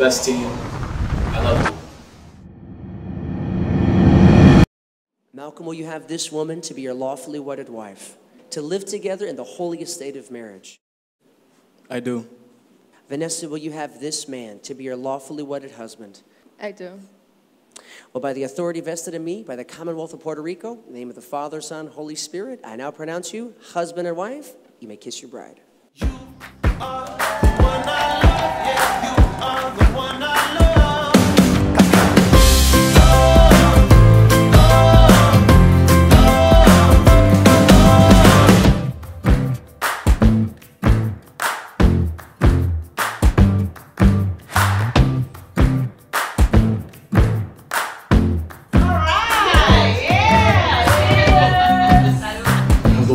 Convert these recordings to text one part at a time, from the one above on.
the best team. I love you. Malcolm, will you have this woman to be your lawfully wedded wife, to live together in the holiest state of marriage? I do. Vanessa, will you have this man to be your lawfully wedded husband? I do. Well, by the authority vested in me by the Commonwealth of Puerto Rico, in the name of the Father, Son, Holy Spirit, I now pronounce you husband and wife. You may kiss your bride. With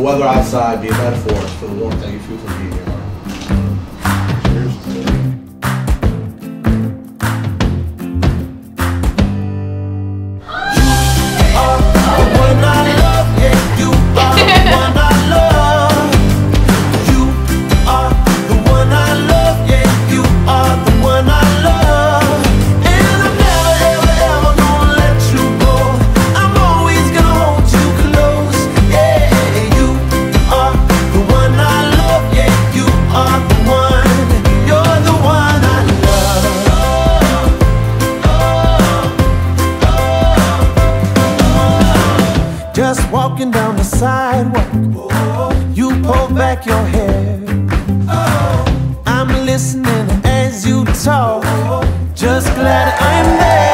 weather outside be a metaphor for the warmth that you feel from being here. Just walking down the sidewalk, you pull back your hair. I'm listening as you talk, just glad I'm there.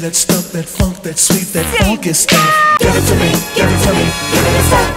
That stuff, that funk, that sweet, that funky stuff. Give it to me, give it to me, give me that stuff.